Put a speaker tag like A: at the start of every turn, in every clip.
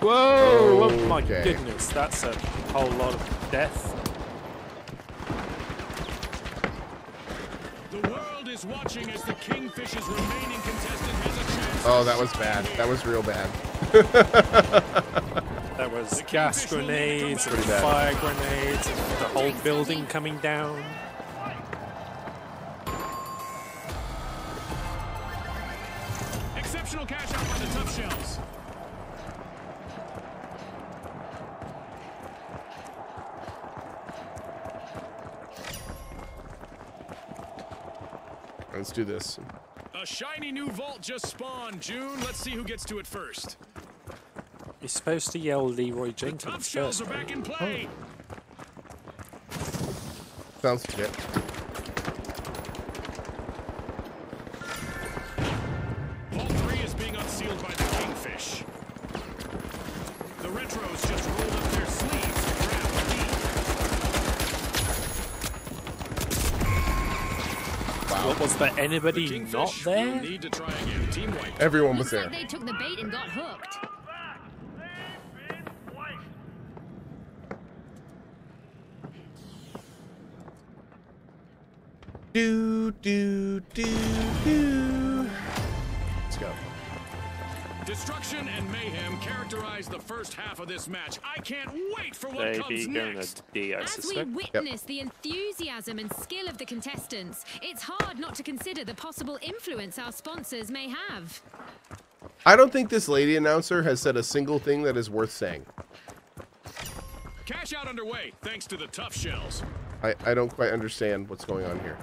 A: Whoa! Oh my
B: Okay.
A: goodness, that's a whole lot of death.
C: The world is watching as the Kingfish's remaining contestant has a chance.
B: Oh, that was bad. That was real bad.
A: that was gas
C: Kingfish will need to
A: grenades and fire grenades and the whole building coming down.
B: Do this.
C: A shiny new vault just spawned, June. Let's see who gets to it first.
A: You're supposed to yell Leroy
C: The
A: Jenkins
C: tough shells
A: first.
C: are back in oh. play.
B: Sounds legit.
C: Vault 3 is being unsealed by the Kingfish. The Retros just rolled up their sleeves to grab the lead.
A: What was there anybody
C: Kingfish
A: not there?
C: need to try again. Team White.
B: Everyone was there.
D: like they took the bait and got hooked.
B: Do do do do.
C: Destruction and mayhem characterize the first half of this match. I can't wait for what
A: They
C: comes
A: be going
C: next.
A: to D, I
D: As we
A: suspect.
D: witness the enthusiasm and skill of the contestants, it's hard not to consider the possible influence our sponsors may have.
B: I don't think this lady announcer has said a single thing that is worth saying.
C: Cash out underway, thanks to the tough shells.
B: I, I don't quite understand what's going on here.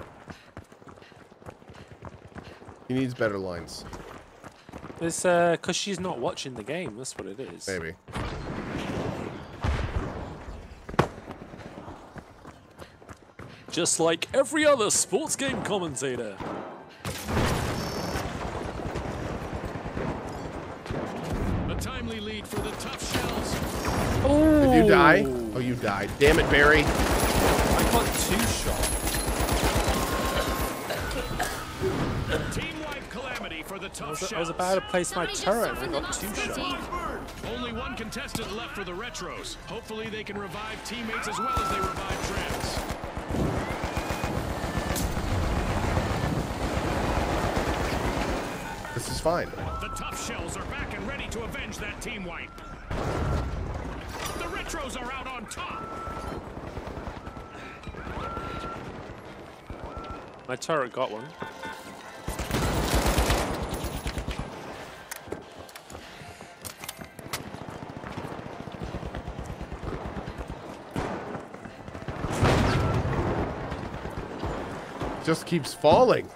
B: He needs better lines.
A: It's uh, cause she's not watching the game. That's what it is.
B: Maybe.
A: Just like every other sports game commentator.
C: A timely lead for the tough shells.
B: Did you die? Oh, you died. Damn it, Barry.
A: I got two shot. I
C: tough
A: was. I was about to place my turret and I got two
D: Scotty.
A: shot.
C: Only one contestant left for the Retros. Hopefully they can revive teammates as well as they revive Travis.
B: This is fine.
C: The tough shells are back and ready to avenge that team wipe. The Retros are out on top.
A: My turret got one.
B: Just keeps falling.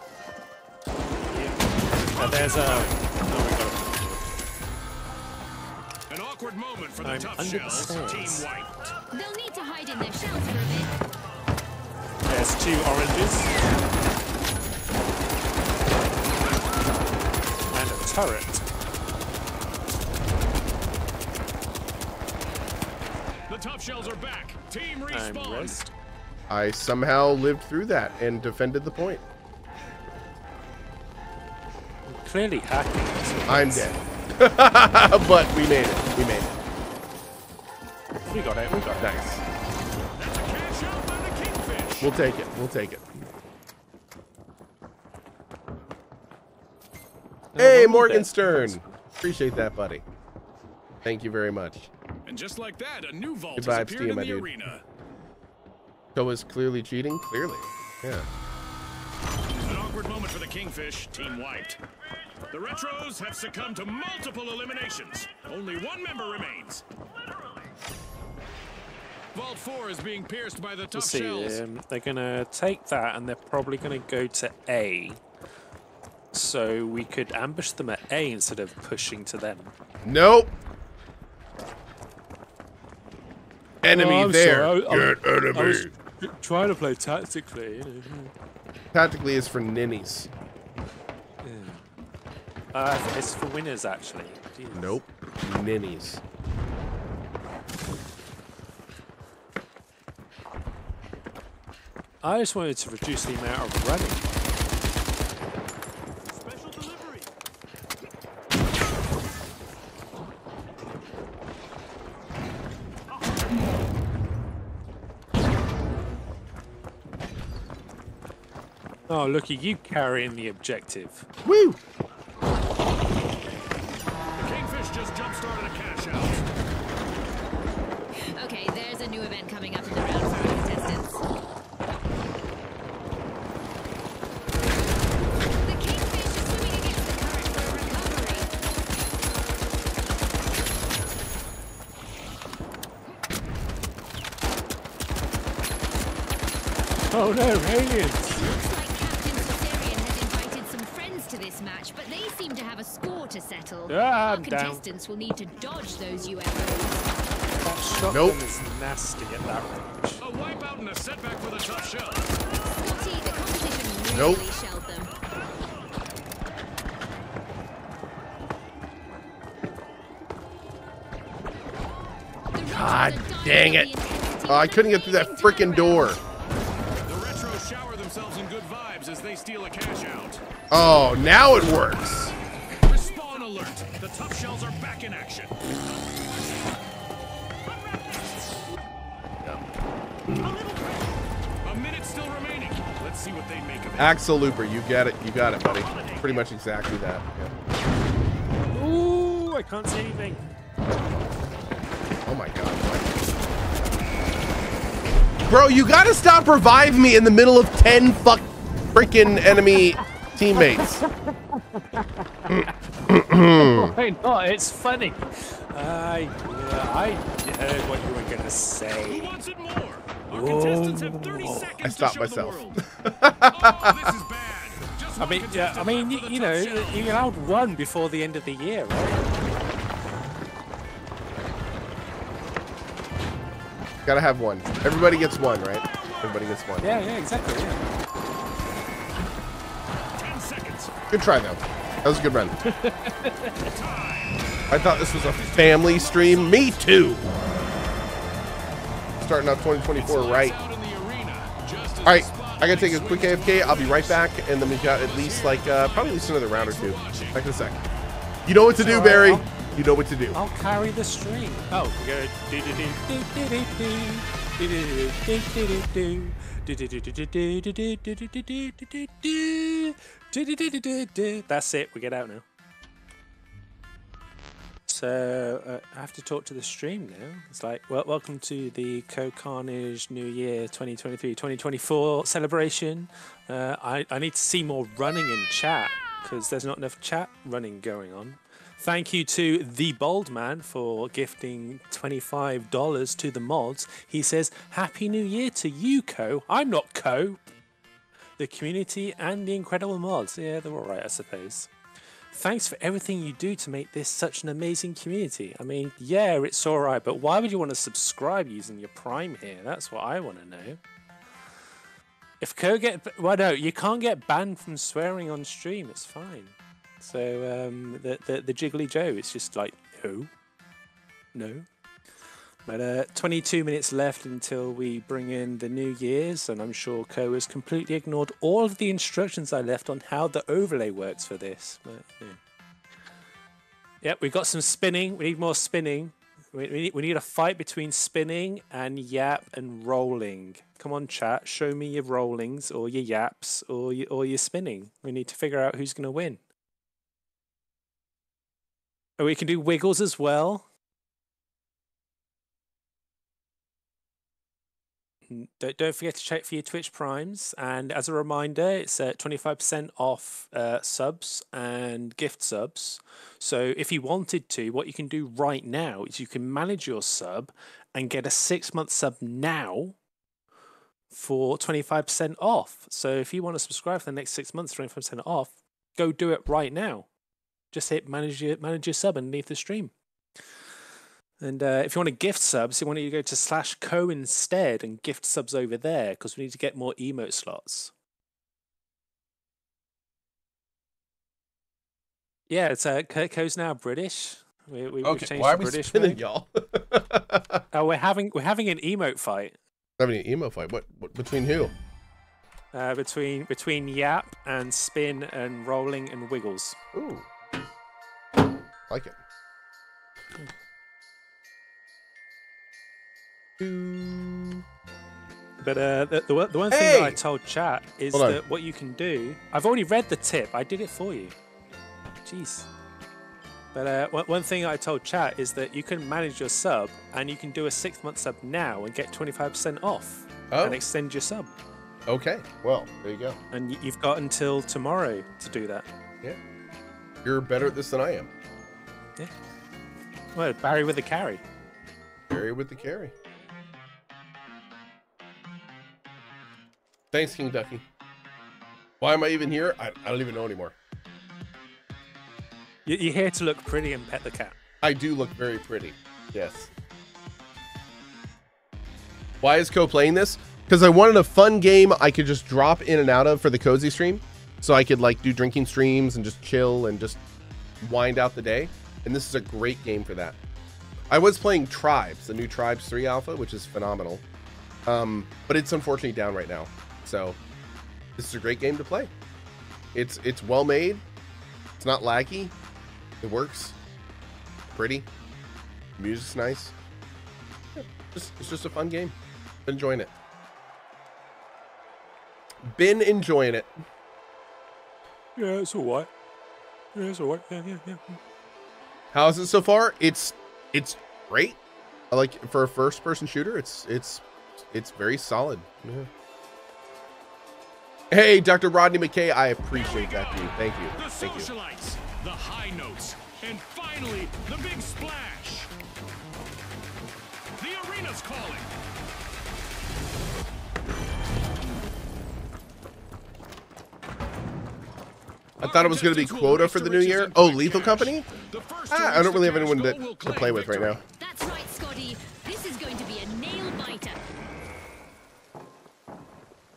A: And there's a. Oh, we got it.
C: An awkward moment for the
A: I'm
C: tough
A: under the
C: shells. Team wiped.
D: They'll need to hide in their shells for a bit.
A: There's two oranges. And a turret.
C: The tough shells are back. Team
A: I'm
C: respawn.
A: Rest.
B: I somehow lived through that and defended the point.
A: Clearly hacking.
B: I'm dead. but we made it. We made it.
A: We got it. We got it.
B: Nice.
C: That's a cash out by the Kingfish.
B: We'll take it. We'll take it.
A: No,
B: Hey, Morgan
A: dead.
B: Stern. Appreciate that, buddy. Thank you very much.
C: And just like that, a new vault
B: Good
C: has appeared
B: to you,
C: in
B: my
C: the
B: dude.
C: Arena.
B: So is clearly cheating? Clearly. Yeah.
C: An awkward moment for the Kingfish. Team wiped. The Retros have succumbed to multiple eliminations. Only one member remains. Vault 4 is being pierced by the
A: We'll see.
C: shells.
A: Um, they're gonna take that, and they're probably gonna go to A. So we could ambush them at A instead of pushing to them.
B: Nope. Enemy
A: Oh,
B: there.
A: sorry, I- I-
B: Get enemy.
A: I was trying to play tactically. You know.
B: Tactically is for ninnies.
A: Uh, it's for winners, actually. Jeez.
B: Nope. Ninnies.
A: I just wanted to reduce the amount of running. Oh, look at you carrying the objective.
B: Woo!
C: The Kingfish just jump-started a cash out.
D: Okay, there's a new event coming up in the round for our contestants. The Kingfish is swimming against the current for recovery.
A: Oh no, aliens!
D: It looks like Captain Caesarian has invited some friends to this match, but they seem to have a score to settle. Our
A: I'm down.
D: contestants will need to dodge those UFOs.
A: That shotgun
B: Nope.
A: is nasty at that range.
C: A wipeout and a setback for the tough shell.
D: Scotty, the competition really
B: Nope.
D: shelled them.
B: God dang it.
D: up the intensity
B: Oh, I couldn't get through that freaking door.
C: The Retros shower themselves in good vibes as they steal a cash out.
B: Oh, now it works.
C: Back in action. A minute still remaining. Let's see what they make of it.
B: Axel Looper, you get it. You got it, buddy. Pretty much exactly that. Yeah.
A: Ooh, I can't see anything.
B: Oh my god. Bro, you gotta stop revive me in the middle of 10 fuck freaking enemy teammates.
A: Why not? It's funny. I, yeah, I heard what you were gonna say.
C: Who wants it more? Our contestants have 30
B: I
C: seconds
B: stopped
C: to show
B: myself.
C: the world. oh, this is bad. Just
A: I mean, yeah, I mean, you, you know, you're allowed one before the end of the year, right?
B: Gotta have one. Everybody gets one, right? Everybody gets one.
A: Yeah, yeah, exactly. Yeah.
C: 10 seconds.
B: Good try, though. That was a good run. I thought this was a family stream. Me too. Starting out 2024 right.
C: Out in the arena, just as
B: All right, I gotta take a quick AFK. I'll be right back, and then we got at least like uh, probably at least another round or two. Back in a sec. You know what to do,
A: Alright,
B: Barry.
A: I'll-
B: You know what to do.
A: I'll carry the stream. Oh, we that's it, we get out now. So uh, I have to talk to the stream now. It's like, well, welcome to the Cohh Carnage New Year 2023 2024 celebration. Uh, I, I need to see more running in chat because there's not enough chat running going on. Thank you to the Bold Man for gifting $25 to the mods. He says, Happy New Year to you, Cohh. I'm not Cohh. The community and the incredible mods. Yeah, they're alright, I suppose. Thanks for everything you do to make this such an amazing community. I mean, yeah, it's alright, but why would you want to subscribe using your Prime here? That's what I want to know. If Cohh get. Well, no, you can't get banned from swearing on stream. It's fine. So um, the, the the Jiggly Joe, is just like no, no. But uh, 22 minutes left until we bring in the New Year's, and I'm sure Cohh has completely ignored all of the instructions I left on how the overlay works for this. But, yeah. Yep, we've got some spinning. We need more spinning. We, we, need, we need a fight between spinning and yap and rolling. Come on, chat. Show me your rollings or your yaps or your, or your spinning. We need to figure out who's going to win. Oh, we can do wiggles as well. Don't, don't forget to check for your Twitch primes. And as a reminder, it's uh, 25% off uh, subs and gift subs. So if you wanted to, what you can do right now is you can manage your sub and get a six month sub now for 25% off. So if you want to subscribe for the next six months, 25% off, go do it right now. Just hit manage your, manage your sub underneath the stream. And uh, if you want to gift subs, you want to go to slash cohh instead and gift subs over there because we need to get more emote slots. Yeah, it's uh, Cohh- cohh's now British. We, we,
B: Okay,
A: changed
B: why are we
A: British
B: spinning, y'all?
A: Oh, we're having we're having an emote fight
B: Having an emo fight. What, what? Between who?
A: uh, between between Yap and Spin and Rolling and Wiggles.
B: Ooh. Like it.
A: But uh, the, the, one- the one thing that I told chat is
B: Hold on.
A: that what you can do. I've already read the tip. I did it for you. Jeez. But uh, one, one thing I told chat is that you can manage your sub and you can do a six month sub now and get 25% off
B: Oh.
A: and extend your sub.
B: Okay. Well, there you go.
A: And you've got until tomorrow to do that.
B: Yeah. You're better at this than I am.
A: Yeah. Well, Barry with a carry.
B: Barry with the carry. Thanks, King Ducky. Why am I even here? I, I don't even know anymore.
A: You're here to look pretty and pet the cat.
B: I do look very pretty. Yes. Why is Cohh playing this? Because I wanted a fun game I could just drop in and out of for the cozy stream. So I could like do drinking streams and just chill and just wind out the day. And this is a great game for that. I was playing Tribes, the new Tribes 3 alpha, which is phenomenal. Um, but it's unfortunately down right now. So this is a great game to play. It's it's well made. It's not laggy. It works pretty. Music's nice. It's just a fun game. Enjoying it. Been enjoying it.
A: Yeah, it's alright. Yeah, it's alright. Yeah, yeah, yeah.
B: How's it so far? It's it's great. I like for a first person shooter. It's it's it's very solid. Yeah. Hey, Dr. Rodney McKay, I appreciate that, dude. Thank you.
C: The
B: Thank you.
C: socialites, the high notes, and finally, the big splash. The arena's calling.
B: I thought it was going to be quota for the new year. Oh, Lethal Company?
C: The first
B: Ah, I don't really have anyone to, to play with right now.
D: That's right, Scotty. This is going to be a nail biter.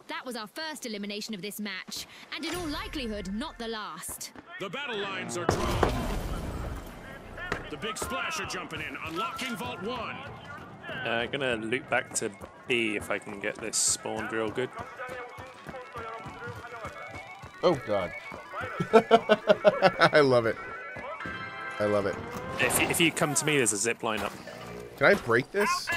D: That was our first elimination of this match, and in all likelihood, not the last.
C: The battle lines are drawn. The big splash are jumping in, unlocking Vault 1.
A: Uh, gonna loop back to B if I can get this spawn real good.
B: Oh, God. I love it. I love it.
A: If you, if you come to me, there's a zip line up.
B: Can I break this?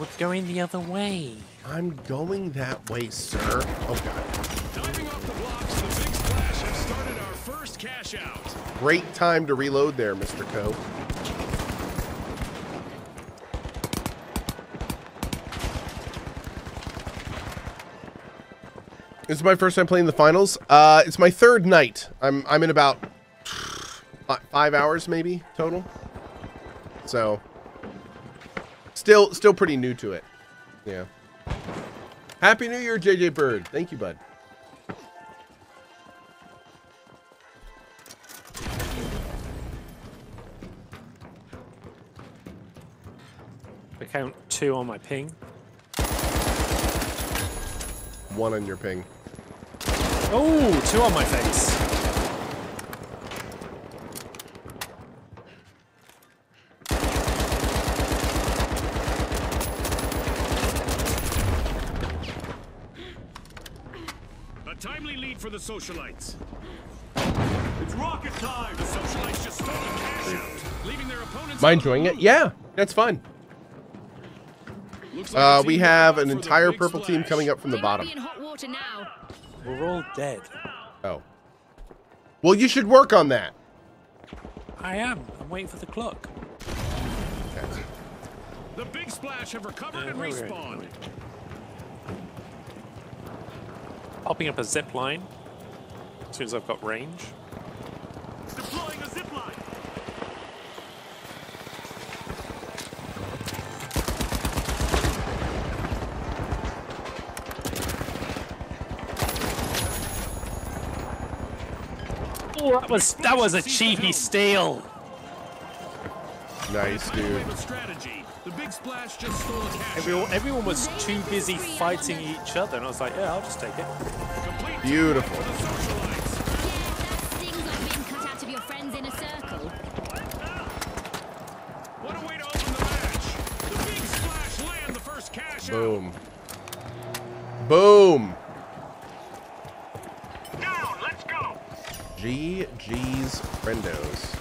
A: We're going the other way.
B: I'm going that way, sir. Oh, God.
C: Diving off the blocks, the big splash have started our first cash out.
B: Great time to reload there, Mr. Cohh. This is my first time playing the finals. Uh, it's my third night. I'm I'm in about five hours maybe total. So still still pretty new to it. Yeah. Happy New Year, JJ Bird. Thank you, bud.
A: I count two on my ping.
B: One on your ping.
A: Oh, two on my face.
C: A timely lead for the socialites. It's rocket time. The socialites just stole a cash out, leaving their opponents.
B: Am I enjoying it? Yeah, that's fun. Uh, we have an entire
C: big
B: purple team coming up from the
D: they might
B: bottom.
D: Be in hot water now.
A: We're all dead.
B: Oh. Well, you should work on that.
A: I am. I'm waiting for the clock.
B: Okay.
C: The big splash have recovered
A: Uh,
C: and
A: where are we?
C: respawned.
A: Popping up a zip line. As soon as I've got range.
C: Deploying a zip line.
A: Oh, that was that was a cheeky steal.
B: Nice, dude.
C: Microwave of strategy. The big splash just stole cash
A: Everyone, everyone was too busy fighting each other, and I was like, yeah, I'll just take it.
B: Beautiful.
C: for the socialites.
D: Yeah, that stings like being cut out of your friend's inner circle.
C: What a way to open the match. The big splash land the first cash out.
B: Boom. Boom.
C: Down, let's go.
B: GG's friendos.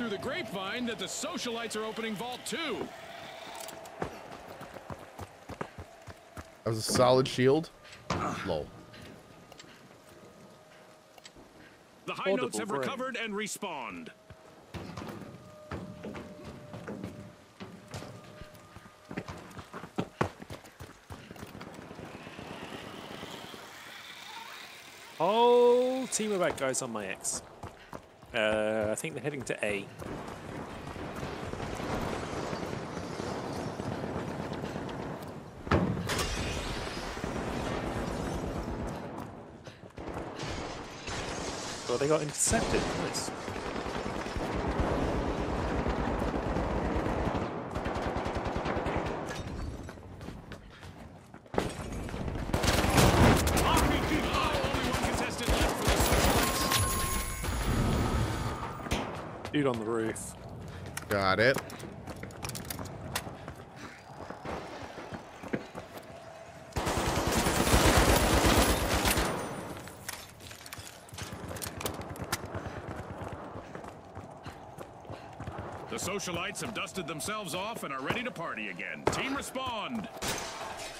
C: Through the grapevine that the socialites are opening Vault 2.
B: That was a solid shield. Lol.
C: The high notes have
A: brain.
C: recovered and respawned.
A: Whole team of bad guys on my X. Uh, I think they're heading to A. Well, they got intercepted. Nice.
C: Oh, only one contestant left for the socialites.
A: Dude on the roof.
B: Got it.
C: The socialites have dusted themselves off and are ready to party again. Team respond.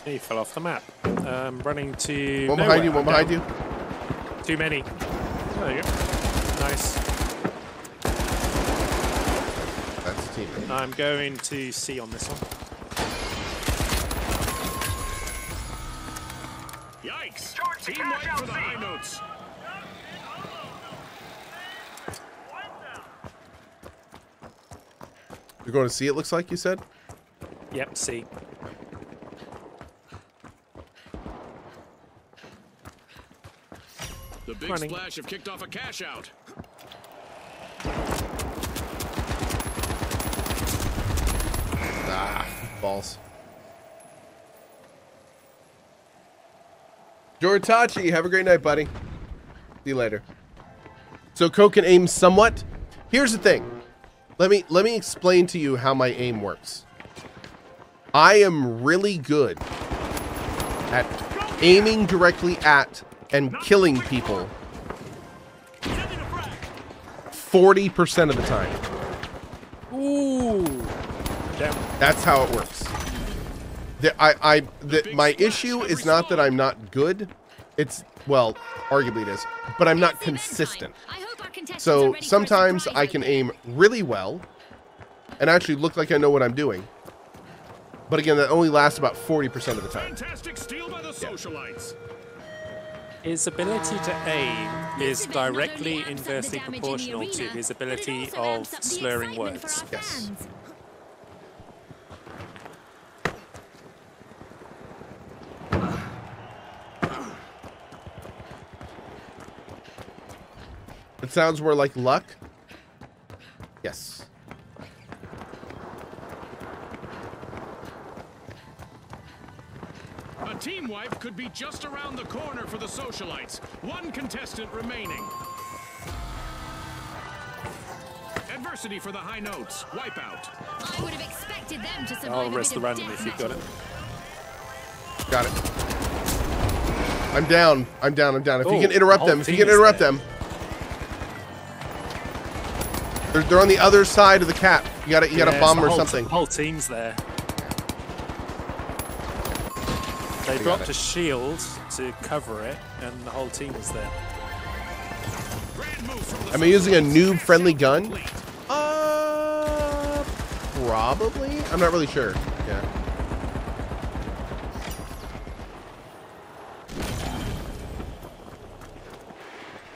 A: He fell off the map. Um, running to.
B: One behind you, one
A: I'm
B: behind
A: down.
B: you.
A: Too many. There you go. Nice.
B: That's the team.
A: I'm going to C on this one.
C: Yikes! Team white for the high notes.
B: You're going to see it, looks like you said?
A: Yep, C.
C: The big
A: Running.
C: splash have kicked off a cash out.
B: Balls. Joritachi, have a great night, buddy. See you later. So Coke can aim somewhat. Here's the thing. Let me let me explain to you how my aim works. I am really good at aiming directly at and killing people 40% of the time.
A: Ooh. Down.
B: That's how it works. The, I, I, the, my issue is not that I'm not good. It's, well, arguably it is, but I'm not consistent. So sometimes I can aim really well and actually look like I know what I'm doing. But again, that only lasts about 40% of the time.
C: Fantastic steal by the socialites.
A: His ability to aim is
D: This event not only
A: directly
D: amps up the
A: inversely
D: damage in the
A: proportional to his ability of
D: amps up the
A: slurring words.
B: Yes. It sounds more like luck. Yes.
C: A team wipe could be just around the corner for the socialites. One contestant remaining. Adversity for the high notes. Wipeout.
D: I would have expected them to survive
A: I'll
D: a
A: rest
D: bit
A: the
D: of
A: random if you've got it.
B: Got it. I'm down. I'm down. I'm down. If you
A: Oh,
B: can interrupt
A: the
B: them, if you can interrupt
A: there.
B: them. They're, they're on the other side of the cap. You gotta, you gotta bomb or
A: whole-
B: something.
A: The whole team's there. They
B: got
A: dropped a shield to cover it, and the whole team was there.
C: Grand move from the
B: Am I using a noob-friendly gun? Uh, probably. I'm not really sure. Yeah.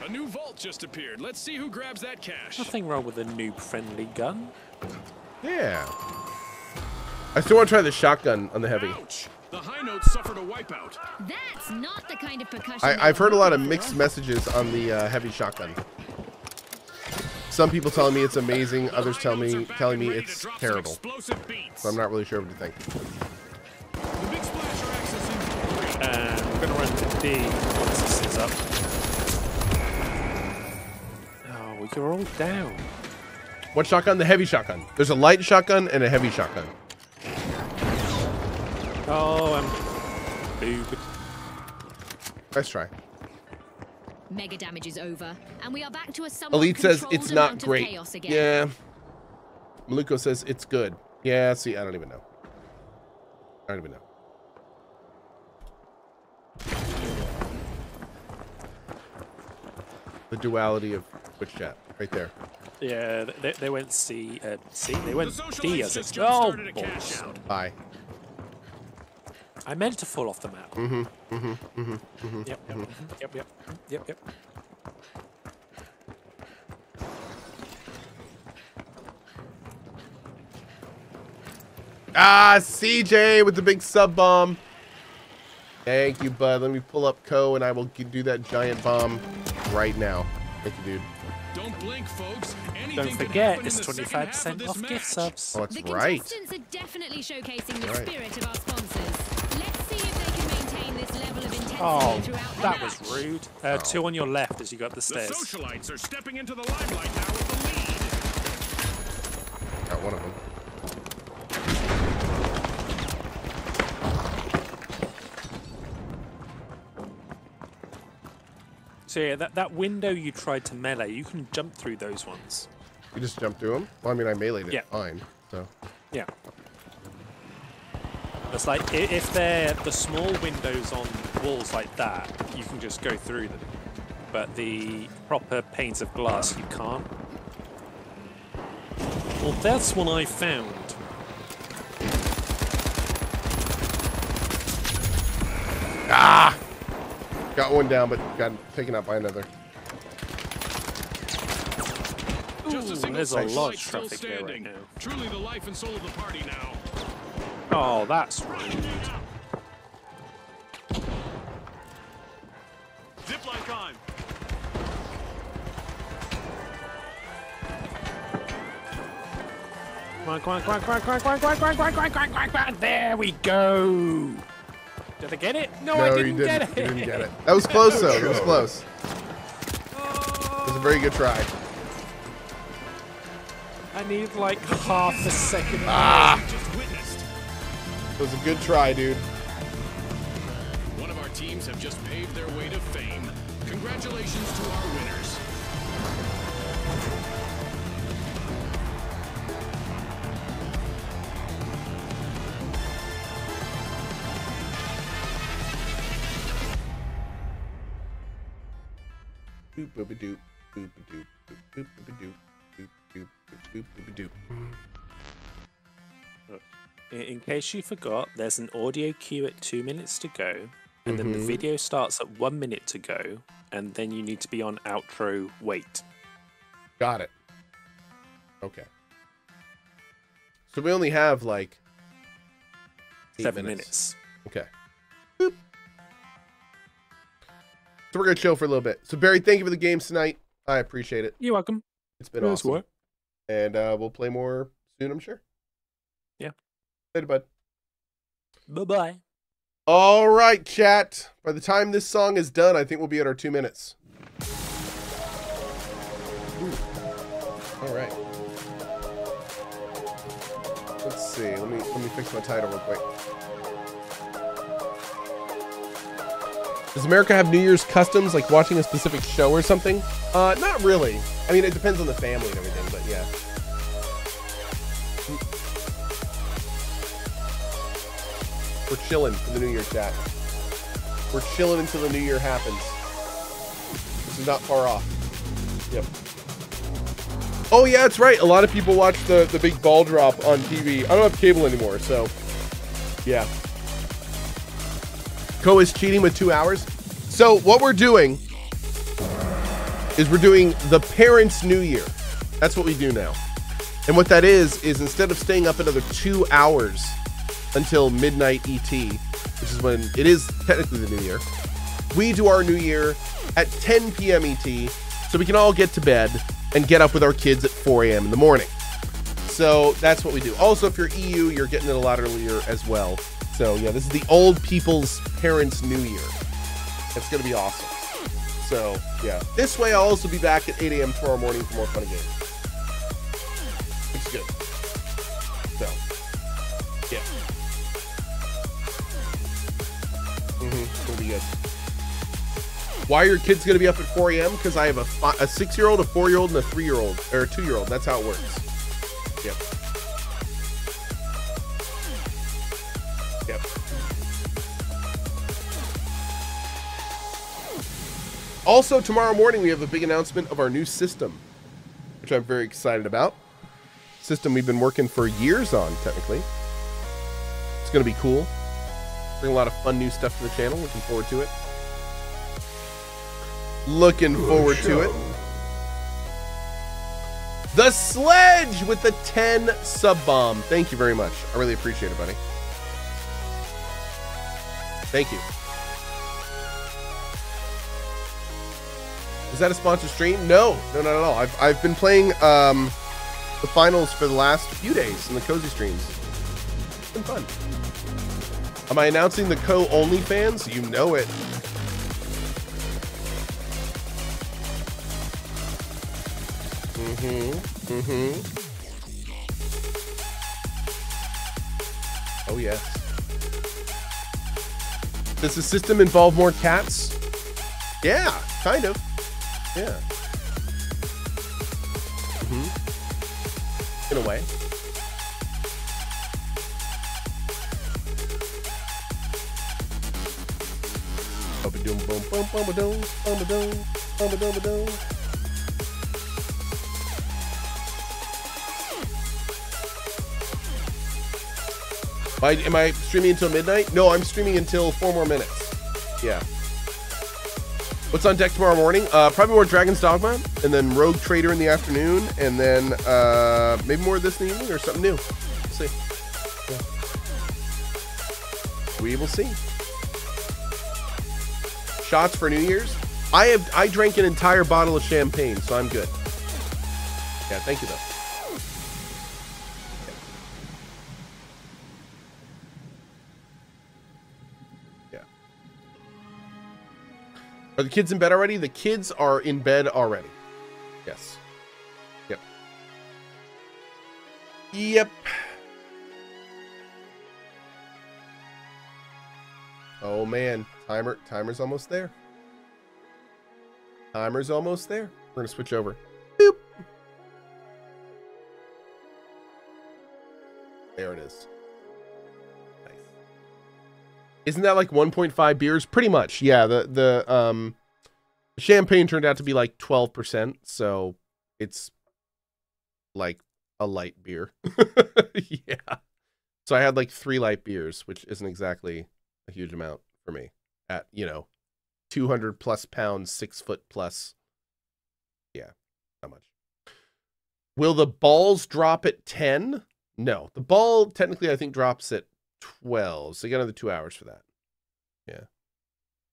C: A new vault just appeared. Let's see who grabs that cash.
A: Nothing wrong with a noob-friendly gun.
B: Yeah. I still want to try the shotgun on the heavy.
C: Ouch! The high notes suffered a wipeout.
D: That's not the kind of percussion.
B: I, I've heard a lot of mixed messages on the uh, heavy shotgun. Some people telling me it's amazing, others
C: high
B: tell me telling me it's
C: to drop some
B: terrible. So I'm not really sure what to think.
C: The big splasher accessing great.
A: And I'm going to run to D once this is up. You're all down.
B: What shotgun? The heavy shotgun. There's a light shotgun and a heavy shotgun.
A: Oh, I'm boob.
B: Nice try.
D: Mega damage is over, and we are back to a somewhat
B: Elite says it's not great.
D: chaos again.
B: Yeah, Maluko says it's good. Yeah, see, I don't even know. I don't even know. The duality of Twitch chat, right there.
A: Yeah, they, they went C, uh, C. They went
C: The
A: D as
C: just
A: it's. Oh,
C: jump-started a cash
A: balls.
B: Bye.
A: I meant to fall off the map.
B: Mm-hmm. Mm-hmm. Mm-hmm. Mm-hmm.
A: Yep, yep, mhm, yep, yep, yep, yep.
B: Ah, CJ with the big sub bomb. Thank you, bud. Let me pull up Cohh and I will do that giant bomb right now. Thank you, dude.
C: Don't blink, folks. Anything
A: Don't forget,
C: happen
A: it's
C: in the second half of
A: 25%
C: this
A: off
C: match.
A: gift subs.
B: Oh, that's
D: The
B: right.
D: contestants are definitely showcasing the
B: Right.
D: spirit of our sponsors. Let's see if they can maintain this level of intensity
A: Oh,
D: throughout the
A: that
D: match.
A: was rude. Uh, two on your left as you go up
C: The
A: stairs.
C: socialites are stepping into the limelight now with the lead.
B: Got one of them.
A: So yeah, that, that window you tried to melee, you can jump through those ones.
B: You just jump through them? Well, I mean, I meleeed it
A: Yeah.
B: fine. So,
A: Yeah. It's like if they're the small windows on walls like that, you can just go through them. But the proper panes of glass, you can't. Well, that's what I found.
B: ah! Got one down, but got taken out by another.
C: Just a
A: Ooh, there's a lot of traffic here right now.
C: Truly the life and soul of the party now.
A: Oh, that's rude.
C: Zipline time.
A: On, come on, come on, come on, come on, come on, come on. There we go. Did I get it? No,
B: No,
A: I
B: you
A: didn't,
B: didn't.
A: get it.
B: You didn't get it. That was close, though. That was close. It was a very good try.
A: I need like half a second.
B: Ah! It was a good try, dude.
C: One of our teams have just paved their way to fame. Congratulations to our winners.
B: Boop doop boop doop boop doop boop doop boop boop doop.
A: In, in case you forgot, there's an audio cue at two minutes to go, and then the
B: Mhm.
A: video starts at one minute to go, and then you need to be on outro wait.
B: Got it. Okay. So we only have like eight
A: Seven minutes.
B: Okay. So we're gonna chill for a little bit. So Barry, thank you for the games tonight. I appreciate it.
A: You're welcome.
B: It's been
A: Yes,
B: awesome.
A: what?
B: And uh, we'll play more soon, I'm sure.
A: Yeah.
B: Later, bud.
A: Bye bye.
B: All right, chat. By the time this song is done, I think we'll be at our two minutes. Ooh. All right. Let's see. Let me let me fix my title real quick. Does America have New Year's customs, like watching a specific show or something? Uh, not really. I mean, it depends on the family and everything, but yeah. We're chilling for the New Year chat. We're chilling until the New Year happens. This is not far off. Yep. Oh yeah, that's right. A lot of people watch the the big ball drop on TV. I don't have cable anymore, so yeah. Cohh is cheating with two hours. So what we're doing is we're doing the parents' New Year. That's what we do now. And what that is is instead of staying up another two hours until midnight ET, which is when it is technically the New Year, we do our New Year at 10 p.m. ET, so we can all get to bed and get up with our kids at 4 a.m. in the morning. So that's what we do. Also, if you're EU, you're getting it a lot earlier as well. So yeah, this is the old people's parents' New Year. It's gonna be awesome. So yeah, this way I'll also be back at 8 a.m. tomorrow morning for more fun games. It's good. So yeah. Mm-hmm. It'll be good. Why are your kids gonna be up at 4 a.m.? Because I have a a six year old, a four year old, and a three year old or a two year old. That's how it works. Yep. Also, tomorrow morning we have a big announcement of our new system, which I'm very excited about. System we've been working for years on, technically. It's going to be cool. Bring a lot of fun new stuff to the channel. Looking forward to it. Looking forward to it. The Sledge with the 10 sub bomb. Thank you very much. I really appreciate it, buddy. Thank you. Is that a sponsored stream? No, no, not at all. I've, I've been playing um, the finals for the last few days in the cozy streams. It's been fun. Am I announcing the cohh only fans? You know it. Mm-hmm. Mm-hmm. Oh yes. Does the system involve more cats? Yeah, kind of. Yeah. hmm In a way. Bum-ba-dum, bum, bum, bum-ba-dum, bum-ba-dum, bum-ba-dum, ba-dum. Am I, am I streaming until midnight? No, I'm streaming until four more minutes. Yeah. What's on deck tomorrow morning? Uh, probably more Dragon's Dogma, and then Rogue Trader in the afternoon, and then uh, maybe more of this in the evening or something new. We'll see. Yeah. We will see. Shots for New Year's. I have I drank an entire bottle of champagne, so I'm good. Yeah, thank you though. Are the kids in bed already? The kids are in bed already. Yes. Yep. Yep. Oh man, timer timer's almost there. Timer's almost there. We're gonna switch over. Boop. There it is. Isn't that like 1.5 beers? Pretty much. Yeah, the the um champagne turned out to be like 12%, so it's like a light beer. yeah. So I had like 3 light beers, which isn't exactly a huge amount for me at, you know, 200 plus pounds, 6 foot plus. Yeah, not much. Will the balls drop at 10? No, the ball technically I think drops at 12. So you got another two hours for that. Yeah.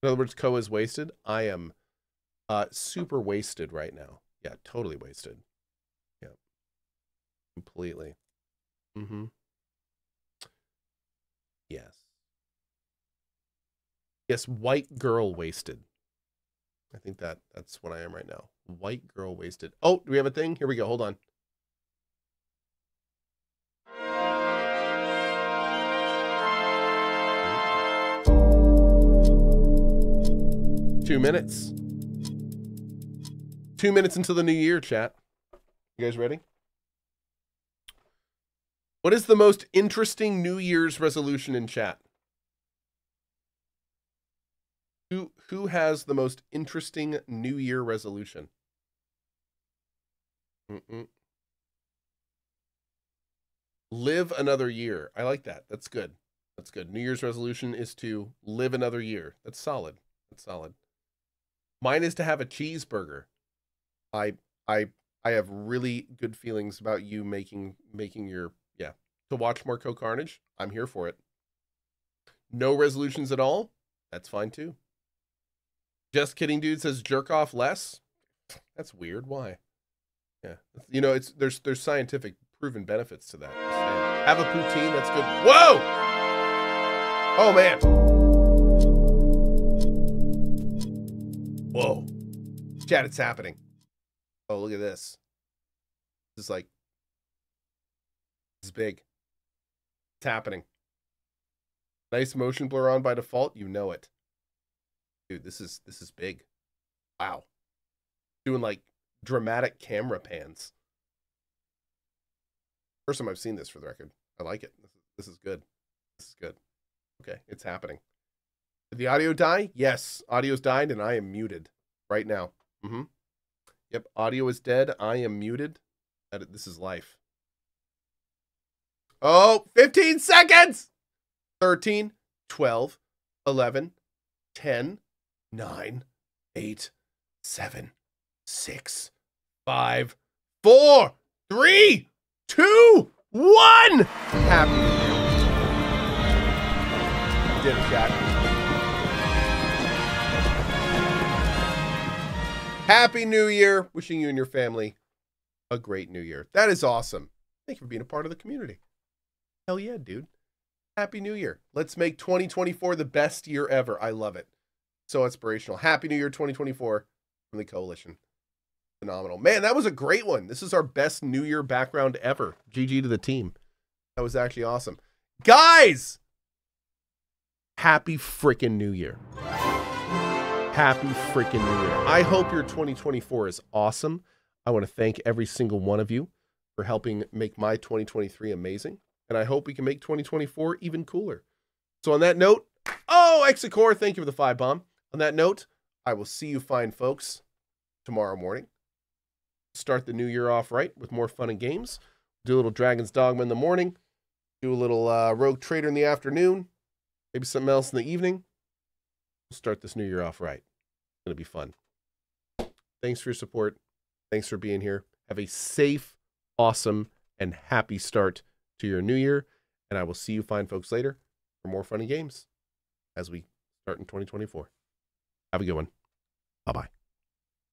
B: In other words, Cohh is wasted. I am uh super wasted right now. Yeah, totally wasted. Yeah. Completely. Mm-hmm. Yes. Yes, white girl wasted. I think that that's what I am right now. White girl wasted. Oh, do we have a thing? Here we go. Hold on. Two minutes. Two minutes until the new year, chat. You guys ready? What is the most interesting New Year's resolution in chat? Who who has the most interesting New Year resolution? Mm-mm. Live another year. I like that. That's good. That's good. New Year's resolution is to live another year. That's solid. That's solid. Mine is to have a cheeseburger. I I I have really good feelings about you making making your yeah. To watch more Cohh Carnage, I'm here for it. No resolutions at all. That's fine too. Just kidding, dude says jerk off less. That's weird. Why? Yeah, you know, it's there's there's scientific proven benefits to that. Have a poutine. That's good. Whoa! Oh man. Chat, it's happening. Oh, look at this. This is like this is big. It's happening. Nice motion blur on by default. You know it. Dude, this is this is big. Wow. Doing like dramatic camera pans. First time I've seen this for the record. I like it. This is, this is good. This is good. Okay, it's happening. Did the audio die? Yes, audio's died and I am muted right now. Mm-hmm. Yep, audio is dead. I am muted. That- This is life. Oh, 15 seconds! 13, 12, 11, 10, 9, 8, 7, 6, 5, 4, 3, 2, 1! Happy. Did it, chat. Happy New Year. Wishing you and your family a great new year. That is awesome. Thank you for being a part of the community. Hell yeah, dude. Happy New Year. Let's make 2024 the best year ever. I love it. So inspirational. Happy New Year 2024 from the Cohhilition. Phenomenal. Man, that was a great one. This is our best New Year background ever. GG to the team. That was actually awesome. Guys, happy freaking New Year. Happy freaking New Year. I hope your 2024 is awesome. I want to thank every single one of you for helping make my 2023 amazing. And I hope we can make 2024 even cooler. So, on that note, oh, Execore, thank you for the five bomb. On that note, I will see you fine folks tomorrow morning. Start the new year off right with more fun and games. Do a little Dragon's Dogma in the morning. Do a little uh, Rogue Trader in the afternoon. Maybe something else in the evening. Start this new year off right. It's going to be fun. Thanks for your support. Thanks for being here. Have a safe, awesome, and happy start to your new year. And I will see you fine folks later for more funny games as we start in 2024. Have a good one. Bye bye.